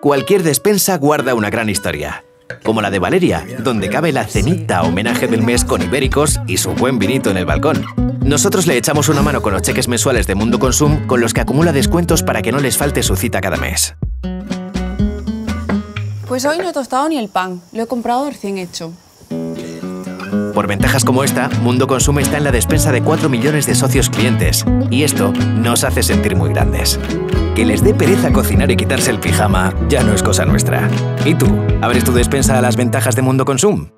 Cualquier despensa guarda una gran historia. Como la de Valeria, donde cabe la cenita homenaje del mes con ibéricos y su buen vinito en el balcón. Nosotros le echamos una mano con los cheques mensuales de Mundo Consum con los que acumula descuentos para que no les falte su cita cada mes. Pues hoy no he tostado ni el pan, lo he comprado recién hecho. Por ventajas como esta, Mundo Consume está en la despensa de 4 millones de socios clientes. Y esto nos hace sentir muy grandes. Que les dé pereza cocinar y quitarse el pijama ya no es cosa nuestra. ¿Y tú? ¿Abres tu despensa a las ventajas de Mundo Consum?